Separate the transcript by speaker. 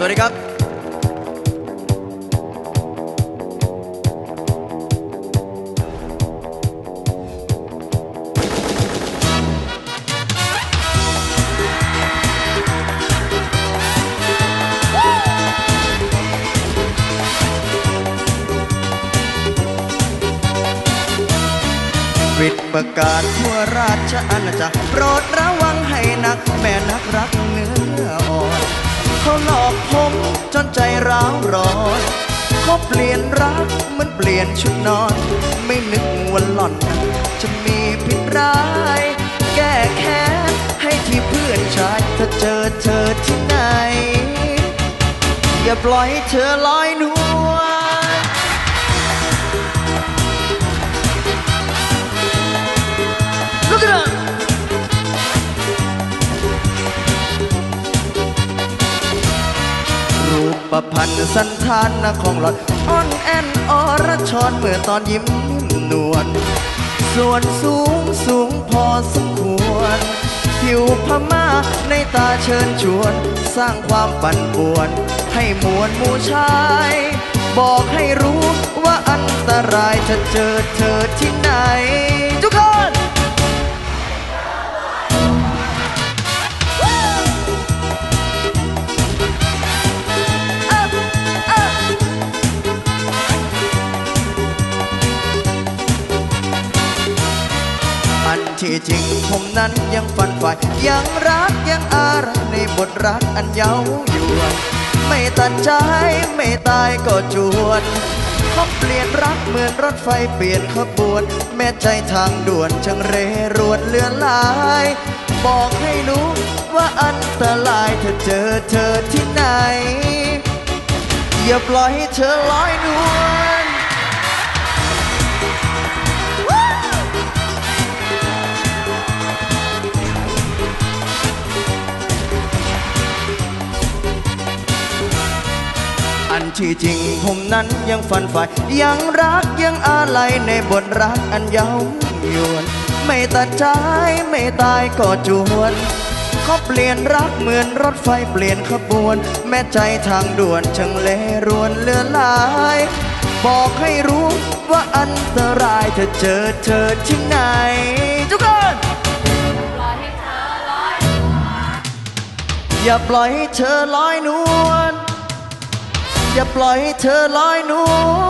Speaker 1: สวัสดีครับปิดประกาศทั่วราชอาณาจักรโปรดระวังให้นักแม่นักรักเนื้อ ร้าวร้อนเขาเปลี่ยนรักเหมือนเปลี่ยนชุดนอน ไม่นึกว่าหล่อน จะมีผิดร้าย แก้แค้นให้ที่เพื่อนชายถ้าเจอเธอที่ไหน อย่าปล่อยให้เธอลอยน ปรูปพันธ์สันธานนของหลอดอ่อนแอนอรชรเมื่อตอนยิ้มนิ่มนวลส่วนสูงสูงพอสมควร ผิวพม่าในตาเชิญชวน สร้างความปั่นป่วน ให้มวลมูชาย บอกให้รู้ว่าอันตรายถ้าเจอเธอที่ไหน ทุกคน ที่จริงผมนั้นยังฝันใฝ่ยังรักยังอารักในบทรักอันเย้ายวนไม่ตัดใจไม่ตายก็จวนเขาเปลี่ยนรักเหมือนรถไฟเปลี่ยนขบวน แม้ใจทางด่วนช่างเรรวนเลือนลาย บอกให้รู้ว่าอันตรายถ้าเจอเธอที่ไหน อย่าปล่อยให้เธอลอยนวล ที่จริงผมนั้นยังฝันใฝ่ยังรักยังอาลัยในบทรักอันเย้ายวน ไม่ตัดใจไม่ตายก็จวนเขาเปลี่ยนรักเหมือนรถไฟเปลี่ยนขบวน แม้ใจทางด่วนช่างเลรวนเลือนลาย บอกให้รู้ว่าอันตรายถ้าเจอเธอที่ไหนทุกคนอย่าปล่อยให้เธอลอยนวล อย่าปล่อยเธอลอยนวล